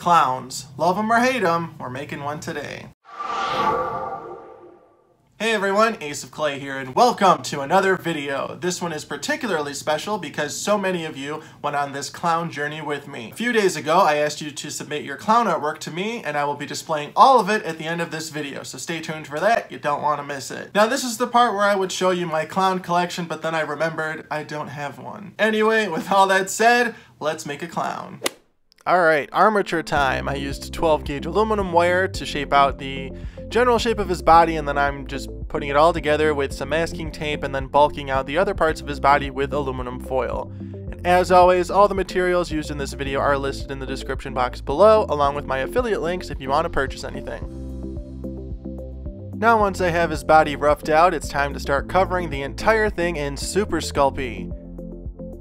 Clowns. Love them or hate them, we're making one today. Hey everyone, Ace of Clay here, and welcome to another video. This one is particularly special because so many of you went on this clown journey with me. A few days ago, I asked you to submit your clown artwork to me, and I will be displaying all of it at the end of this video, so stay tuned for that, you don't want to miss it. Now this is the part where I would show you my clown collection, but then I remembered I don't have one. Anyway, with all that said, let's make a clown. Alright, armature time. I used 12 gauge aluminum wire to shape out the general shape of his body and then I'm just putting it all together with some masking tape and then bulking out the other parts of his body with aluminum foil. And as always, all the materials used in this video are listed in the description box below along with my affiliate links if you want to purchase anything. Now once I have his body roughed out, it's time to start covering the entire thing in Super Sculpey.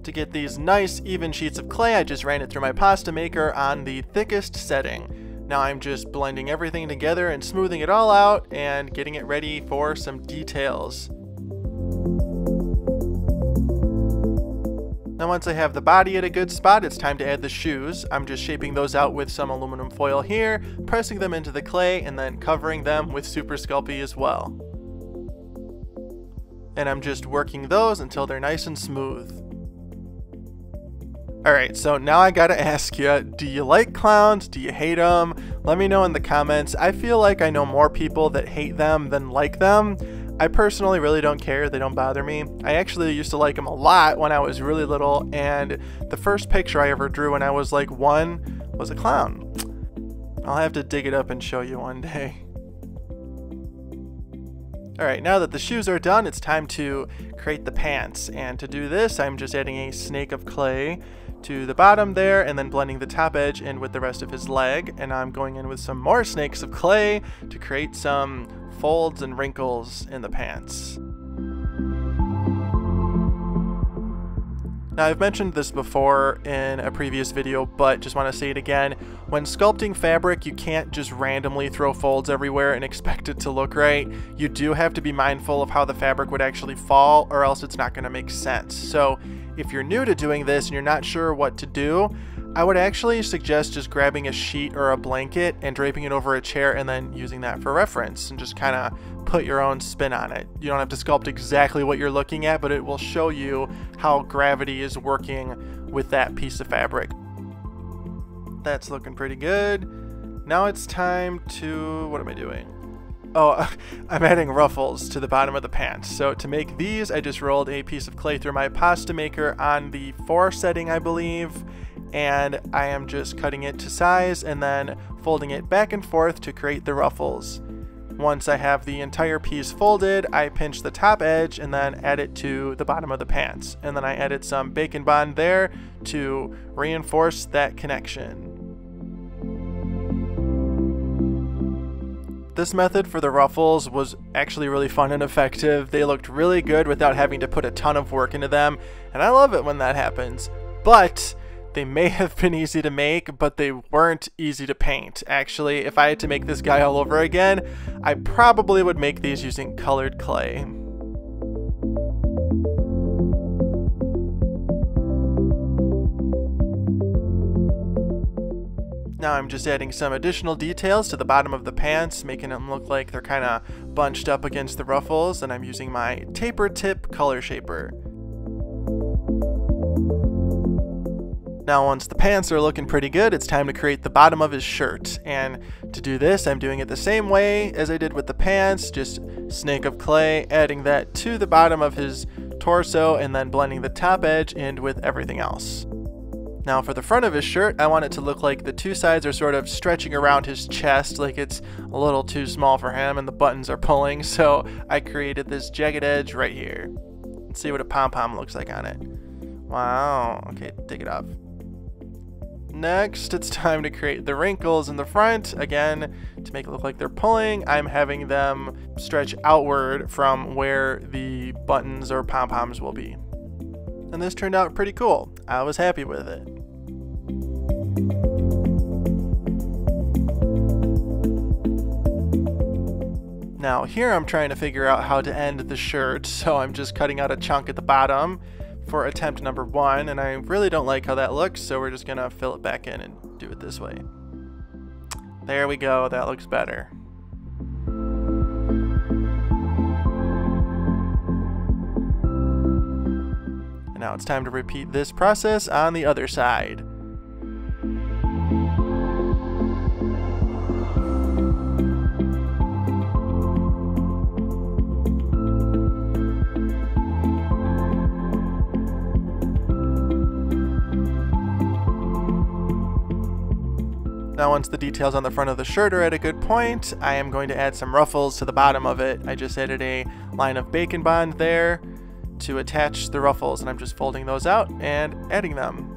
To get these nice even sheets of clay, I just ran it through my pasta maker on the thickest setting. Now I'm just blending everything together and smoothing it all out and getting it ready for some details. Now once I have the body at a good spot, it's time to add the shoes. I'm just shaping those out with some aluminum foil here, pressing them into the clay, and then covering them with Super Sculpey as well. And I'm just working those until they're nice and smooth. Alright, so now I gotta ask you, do you like clowns? Do you hate them? Let me know in the comments. I feel like I know more people that hate them than like them. I personally really don't care, they don't bother me. I actually used to like them a lot when I was really little, and the first picture I ever drew when I was like one was a clown. I'll have to dig it up and show you one day. Alright, now that the shoes are done, it's time to create the pants. And to do this, I'm just adding a snake of clay to the bottom there and then blending the top edge in with the rest of his leg. And I'm going in with some more snakes of clay to create some folds and wrinkles in the pants. Now I've mentioned this before in a previous video, but just want to say it again. When sculpting fabric, you can't just randomly throw folds everywhere and expect it to look right. You do have to be mindful of how the fabric would actually fall or else it's not going to make sense. So if you're new to doing this and you're not sure what to do, I would actually suggest just grabbing a sheet or a blanket and draping it over a chair and then using that for reference and just kind of put your own spin on it. You don't have to sculpt exactly what you're looking at, but it will show you how gravity is working with that piece of fabric. That's looking pretty good. Now it's time to, what am I doing? Oh, I'm adding ruffles to the bottom of the pants. So to make these, I just rolled a piece of clay through my pasta maker on the 4 setting, I believe, and I am just cutting it to size and then folding it back and forth to create the ruffles. Once I have the entire piece folded, I pinch the top edge and then add it to the bottom of the pants. And then I added some Bake & Bond there to reinforce that connection. This method for the ruffles was actually really fun and effective. They looked really good without having to put a ton of work into them, and I love it when that happens. But they may have been easy to make, but they weren't easy to paint. Actually, if I had to make this guy all over again, I probably would make these using colored clay. Now I'm just adding some additional details to the bottom of the pants, making them look like they're kind of bunched up against the ruffles, and I'm using my taper tip color shaper. Now once the pants are looking pretty good, it's time to create the bottom of his shirt. And to do this, I'm doing it the same way as I did with the pants, just snake of clay, adding that to the bottom of his torso and then blending the top edge in with everything else. Now for the front of his shirt, I want it to look like the two sides are sort of stretching around his chest like it's a little too small for him and the buttons are pulling, so I created this jagged edge right here. Let's see what a pom-pom looks like on it. Wow, okay, take it off. Next, it's time to create the wrinkles in the front. Again, to make it look like they're pulling, I'm having them stretch outward from where the buttons or pom-poms will be. And this turned out pretty cool. I was happy with it. Now here I'm trying to figure out how to end the shirt, so I'm just cutting out a chunk at the bottom for attempt number one, and I really don't like how that looks, so we're just gonna fill it back in and do it this way. There we go, that looks better. And now it's time to repeat this process on the other side. Now once the details on the front of the shirt are at a good point, I am going to add some ruffles to the bottom of it. I just added a line of Bake & Bond there to attach the ruffles and I'm just folding those out and adding them.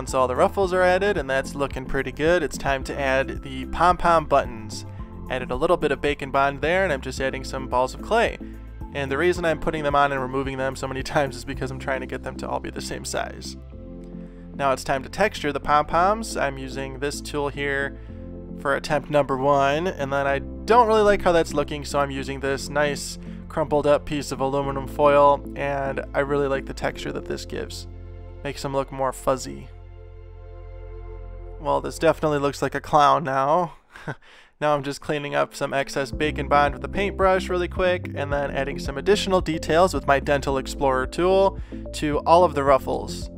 Once all the ruffles are added and that's looking pretty good, it's time to add the pom-pom buttons. Added a little bit of Bake & Bond there and I'm just adding some balls of clay. And the reason I'm putting them on and removing them so many times is because I'm trying to get them to all be the same size. Now it's time to texture the pom-poms. I'm using this tool here for attempt number one, and then I don't really like how that's looking, so I'm using this nice crumpled up piece of aluminum foil, and I really like the texture that this gives. Makes them look more fuzzy. Well, this definitely looks like a clown now. now I'm just cleaning up some excess Bake & Bond with a paintbrush really quick, and then adding some additional details with my Dental Explorer tool to all of the ruffles.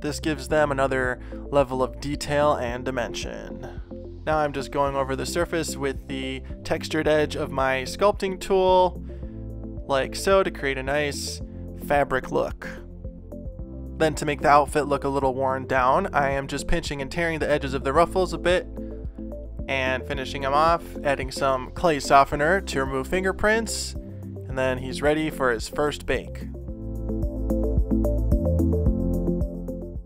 This gives them another level of detail and dimension. Now I'm just going over the surface with the textured edge of my sculpting tool, like so to create a nice fabric look. Then to make the outfit look a little worn down, I am just pinching and tearing the edges of the ruffles a bit and finishing them off, adding some clay softener to remove fingerprints, and then he's ready for his first bake.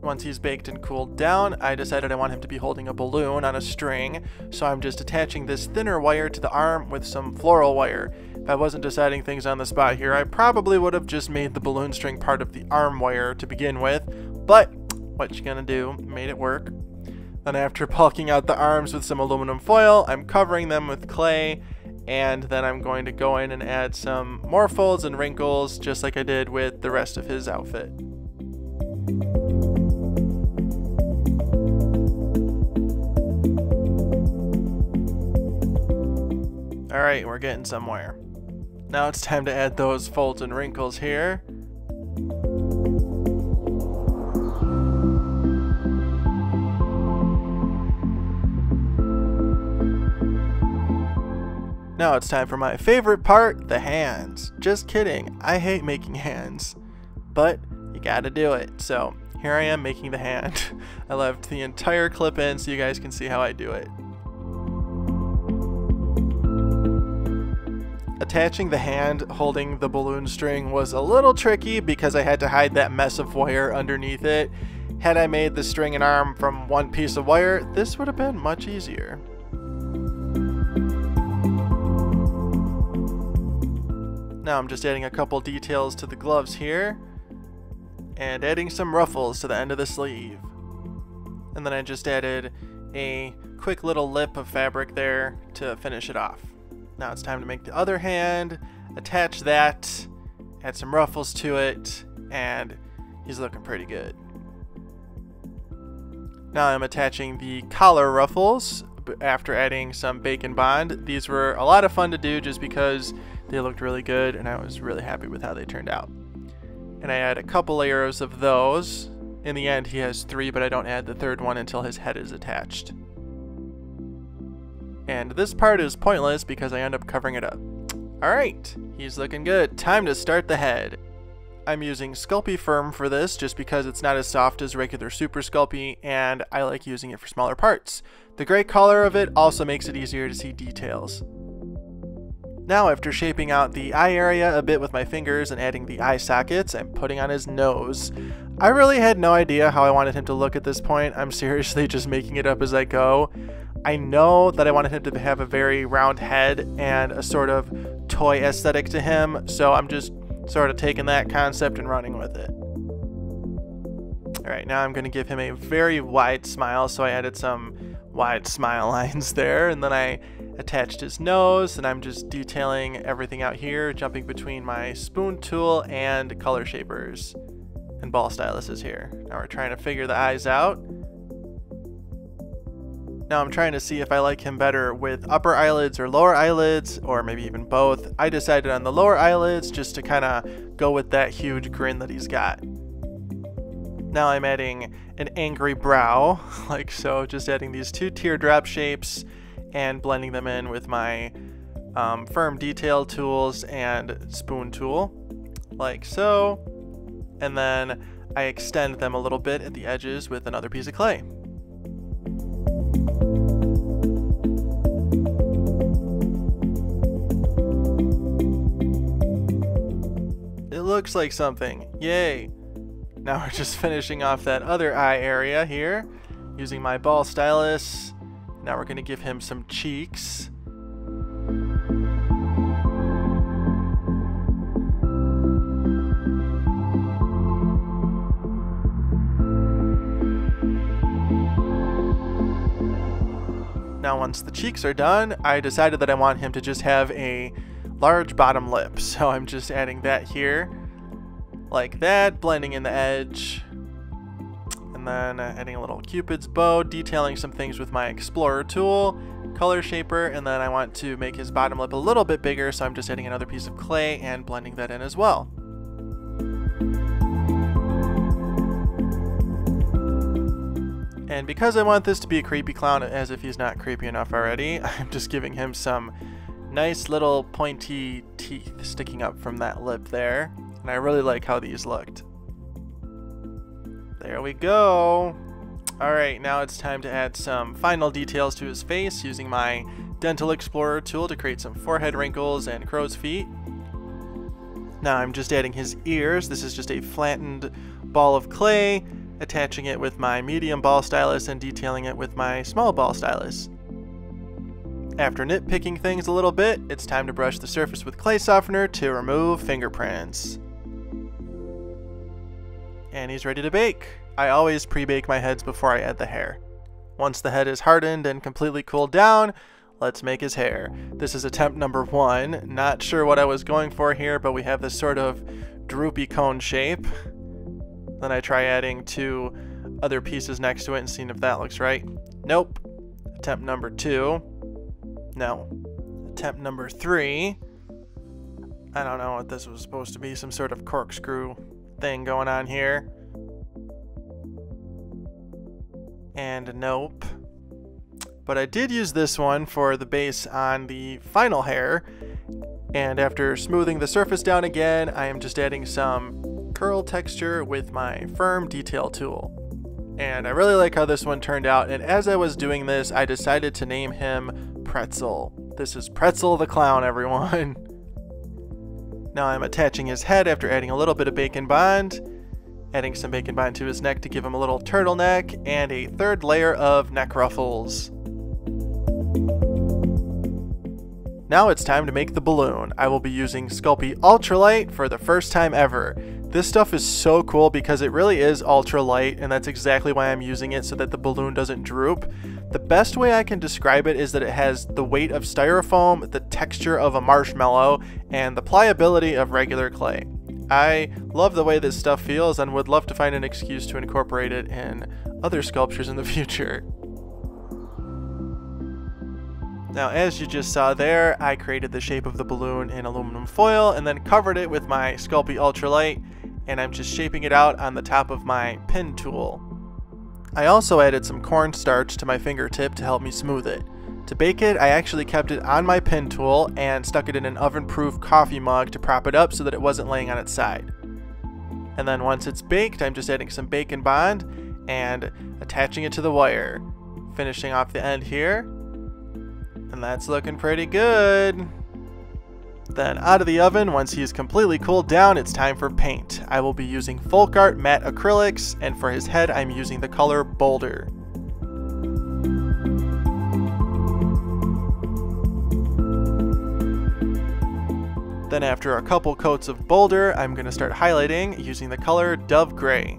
Once he's baked and cooled down, I decided I want him to be holding a balloon on a string, so I'm just attaching this thinner wire to the arm with some floral wire. If I wasn't deciding things on the spot here, I probably would have just made the balloon string part of the arm wire to begin with, but what you gonna do, made it work. Then after bulking out the arms with some aluminum foil, I'm covering them with clay, and then I'm going to go in and add some more folds and wrinkles, just like I did with the rest of his outfit. Alright, we're getting somewhere. Now it's time to add those folds and wrinkles here. Now it's time for my favorite part, the hands. Just kidding, I hate making hands. But you gotta do it. So here I am making the hand. I left the entire clip in so you guys can see how I do it. Attaching the hand holding the balloon string was a little tricky because I had to hide that mess of wire underneath it. Had I made the string and arm from one piece of wire, this would have been much easier. Now I'm just adding a couple details to the gloves here and adding some ruffles to the end of the sleeve. And then I just added a quick little lip of fabric there to finish it off. Now it's time to make the other hand, attach that, add some ruffles to it, and he's looking pretty good. Now I'm attaching the collar ruffles after adding some Bake & Bond. These were a lot of fun to do just because they looked really good and I was really happy with how they turned out. And I add a couple layers of those. In the end he has three but I don't add the third one until his head is attached. And this part is pointless because I end up covering it up. Alright, he's looking good. Time to start the head. I'm using Sculpey Firm for this just because it's not as soft as regular Super Sculpey and I like using it for smaller parts. The gray color of it also makes it easier to see details. Now after shaping out the eye area a bit with my fingers and adding the eye sockets, I'm putting on his nose. I really had no idea how I wanted him to look at this point, I'm seriously just making it up as I go. I know that I wanted him to have a very round head and a sort of toy aesthetic to him, so I'm just sort of taking that concept and running with it. Alright, now I'm going to give him a very wide smile, so I added some wide smile lines there, and then I attached his nose, and I'm just detailing everything out here, jumping between my spoon tool and color shapers and ball styluses here. Now we're trying to figure the eyes out. Now I'm trying to see if I like him better with upper eyelids or lower eyelids, or maybe even both. I decided on the lower eyelids just to kind of go with that huge grin that he's got. Now I'm adding an angry brow, like so, just adding these two teardrop shapes and blending them in with my um, firm detail tools and spoon tool, like so. And then I extend them a little bit at the edges with another piece of clay. Looks like something. Yay! Now we're just finishing off that other eye area here using my ball stylus. Now we're going to give him some cheeks. Now once the cheeks are done, I decided that I want him to just have a large bottom lip. So I'm just adding that here like that, blending in the edge. And then uh, adding a little cupid's bow, detailing some things with my explorer tool, color shaper, and then I want to make his bottom lip a little bit bigger, so I'm just adding another piece of clay and blending that in as well. And because I want this to be a creepy clown as if he's not creepy enough already, I'm just giving him some nice little pointy teeth sticking up from that lip there and I really like how these looked. There we go. Alright, now it's time to add some final details to his face using my Dental Explorer tool to create some forehead wrinkles and crow's feet. Now I'm just adding his ears. This is just a flattened ball of clay, attaching it with my medium ball stylus and detailing it with my small ball stylus. After nitpicking things a little bit, it's time to brush the surface with clay softener to remove fingerprints and he's ready to bake. I always pre-bake my heads before I add the hair. Once the head is hardened and completely cooled down, let's make his hair. This is attempt number one. Not sure what I was going for here, but we have this sort of droopy cone shape. Then I try adding two other pieces next to it and seeing if that looks right. Nope. Attempt number two. No. Attempt number three. I don't know what this was supposed to be, some sort of corkscrew thing going on here. And nope. But I did use this one for the base on the final hair. And after smoothing the surface down again, I am just adding some curl texture with my firm detail tool. And I really like how this one turned out, and as I was doing this, I decided to name him Pretzel. This is Pretzel the Clown, everyone. Now I'm attaching his head after adding a little bit of Bake & Bond, adding some Bake & Bond to his neck to give him a little turtleneck, and a third layer of neck ruffles. Now it's time to make the balloon. I will be using Sculpey Ultralight for the first time ever. This stuff is so cool because it really is ultralight and that's exactly why I'm using it so that the balloon doesn't droop. The best way I can describe it is that it has the weight of styrofoam, the texture of a marshmallow, and the pliability of regular clay. I love the way this stuff feels and would love to find an excuse to incorporate it in other sculptures in the future. Now as you just saw there, I created the shape of the balloon in aluminum foil and then covered it with my Sculpey Ultralight and I'm just shaping it out on the top of my pin tool. I also added some cornstarch to my fingertip to help me smooth it. To bake it, I actually kept it on my pin tool and stuck it in an oven-proof coffee mug to prop it up so that it wasn't laying on its side. And then once it's baked, I'm just adding some Bake & Bond and attaching it to the wire. Finishing off the end here, and that's looking pretty good. Then out of the oven, once he's completely cooled down, it's time for paint. I will be using Folk Art Matte Acrylics, and for his head, I'm using the color Boulder. Then after a couple coats of Boulder, I'm going to start highlighting using the color Dove Gray.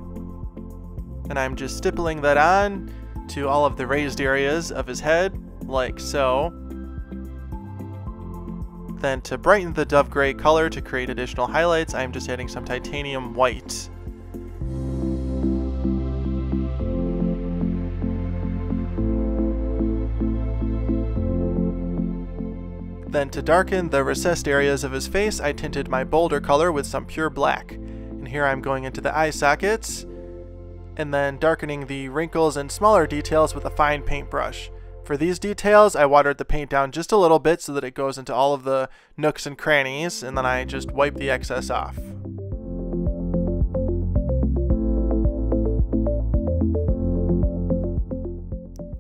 And I'm just stippling that on to all of the raised areas of his head, like so. Then to brighten the dove gray color to create additional highlights, I'm just adding some titanium white. Then to darken the recessed areas of his face, I tinted my Boulder color with some pure black. And here I'm going into the eye sockets, and then darkening the wrinkles and smaller details with a fine paintbrush. For these details, I watered the paint down just a little bit so that it goes into all of the nooks and crannies, and then I just wipe the excess off.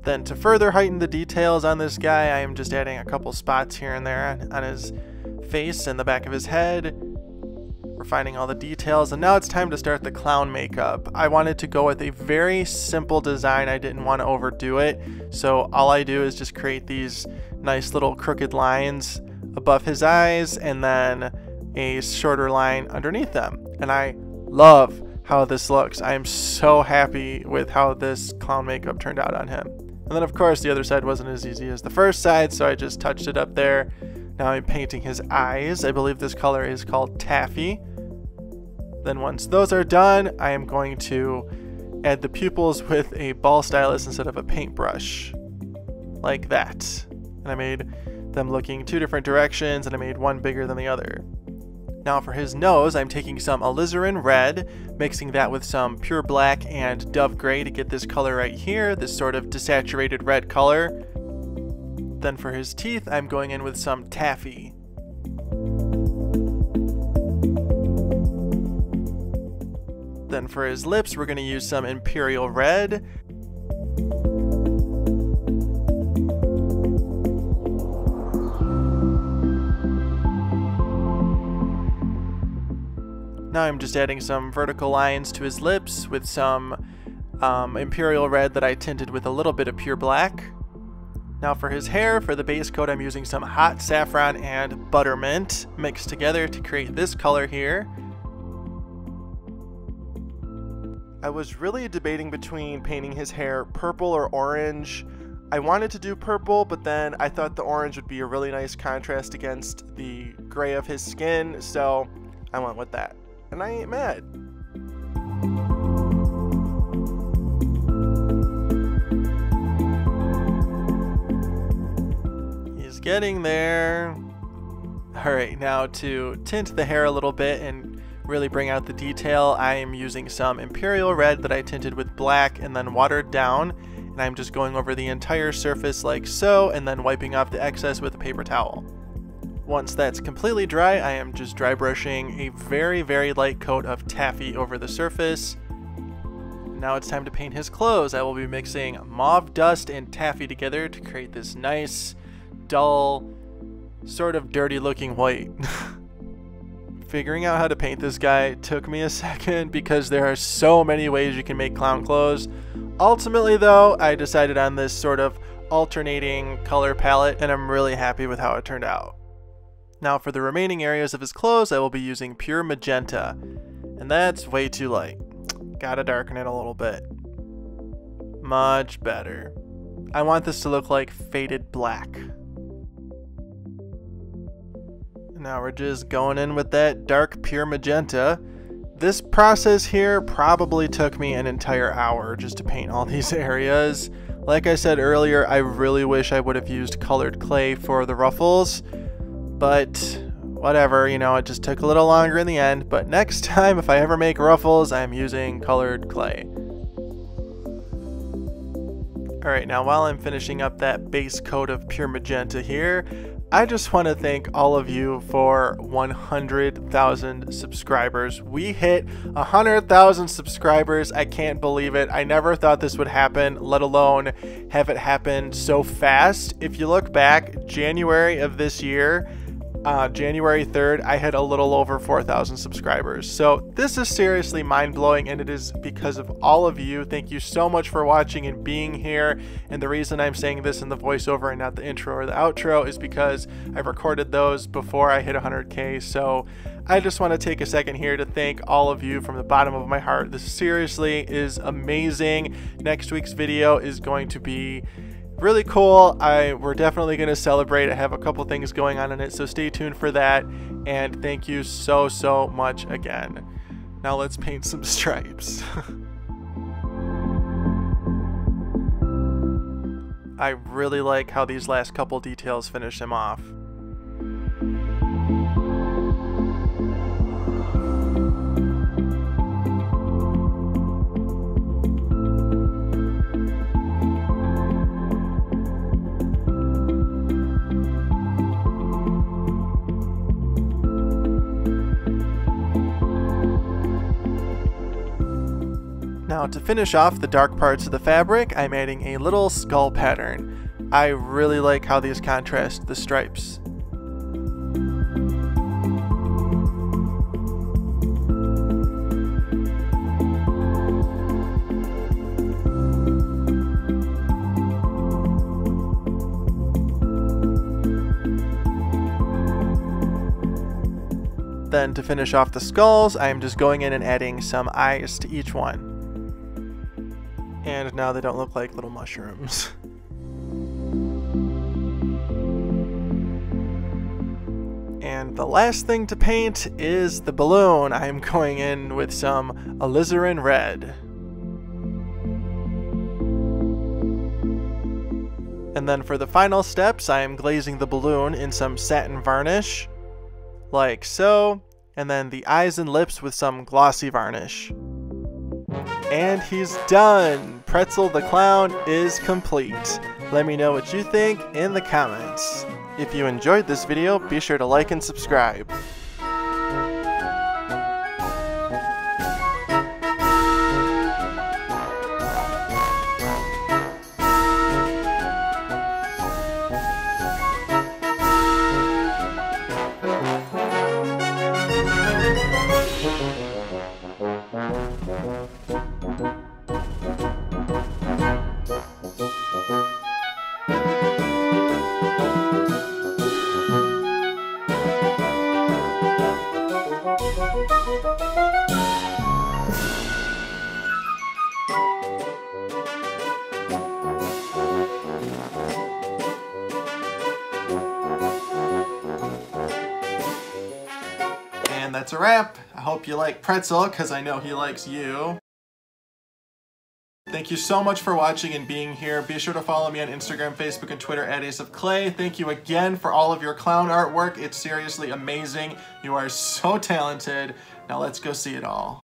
Then to further heighten the details on this guy, I am just adding a couple spots here and there on his face and the back of his head. Refining all the details, and now it's time to start the clown makeup. I wanted to go with a very simple design. I didn't want to overdo it. So all I do is just create these nice little crooked lines above his eyes and then a shorter line underneath them. And I love how this looks. I am so happy with how this clown makeup turned out on him. And then of course the other side wasn't as easy as the first side, so I just touched it up there. Now I'm painting his eyes. I believe this color is called Taffy. Then once those are done, I am going to add the pupils with a ball stylus instead of a paintbrush. Like that. And I made them looking two different directions and I made one bigger than the other. Now for his nose, I'm taking some alizarin red, mixing that with some pure black and dove gray to get this color right here, this sort of desaturated red color. Then for his teeth, I'm going in with some taffy. Then for his lips, we're going to use some imperial red. Now I'm just adding some vertical lines to his lips with some um, Imperial Red that I tinted with a little bit of pure black. Now for his hair, for the base coat, I'm using some hot saffron and buttermint mixed together to create this color here. I was really debating between painting his hair purple or orange. I wanted to do purple, but then I thought the orange would be a really nice contrast against the gray of his skin, so I went with that and I ain't mad. He's getting there. Alright, now to tint the hair a little bit and really bring out the detail, I am using some Imperial Red that I tinted with black and then watered down. And I'm just going over the entire surface like so, and then wiping off the excess with a paper towel. Once that's completely dry, I am just dry brushing a very, very light coat of taffy over the surface. Now it's time to paint his clothes. I will be mixing mauve dust and taffy together to create this nice, dull, sort of dirty looking white. Figuring out how to paint this guy took me a second because there are so many ways you can make clown clothes. Ultimately though, I decided on this sort of alternating color palette and I'm really happy with how it turned out. Now for the remaining areas of his clothes, I will be using pure magenta. And that's way too light. Gotta darken it a little bit. Much better. I want this to look like faded black. Now we're just going in with that dark pure magenta. This process here probably took me an entire hour just to paint all these areas. Like I said earlier, I really wish I would have used colored clay for the ruffles but whatever, you know, it just took a little longer in the end. But next time, if I ever make ruffles, I'm using colored clay. Alright, now while I'm finishing up that base coat of pure magenta here, I just want to thank all of you for 100,000 subscribers. We hit 100,000 subscribers. I can't believe it. I never thought this would happen, let alone have it happen so fast. If you look back, January of this year, uh, January 3rd, I had a little over 4,000 subscribers. So this is seriously mind blowing, and it is because of all of you. Thank you so much for watching and being here. And the reason I'm saying this in the voiceover and not the intro or the outro is because I've recorded those before I hit 100K. So I just want to take a second here to thank all of you from the bottom of my heart. This seriously is amazing. Next week's video is going to be really cool. I we're definitely going to celebrate. I have a couple things going on in it, so stay tuned for that. And thank you so so much again. Now let's paint some stripes. I really like how these last couple details finish him off. Now to finish off the dark parts of the fabric, I'm adding a little skull pattern. I really like how these contrast the stripes. Then to finish off the skulls, I am just going in and adding some eyes to each one. And now they don't look like little mushrooms. and the last thing to paint is the balloon. I'm going in with some alizarin red. And then for the final steps, I am glazing the balloon in some satin varnish, like so, and then the eyes and lips with some glossy varnish. And he's done! Pretzel the Clown is complete. Let me know what you think in the comments. If you enjoyed this video, be sure to like and subscribe. That's a wrap. I hope you like Pretzel, because I know he likes you. Thank you so much for watching and being here. Be sure to follow me on Instagram, Facebook, and Twitter at Ace of Clay. Thank you again for all of your clown artwork. It's seriously amazing. You are so talented. Now let's go see it all.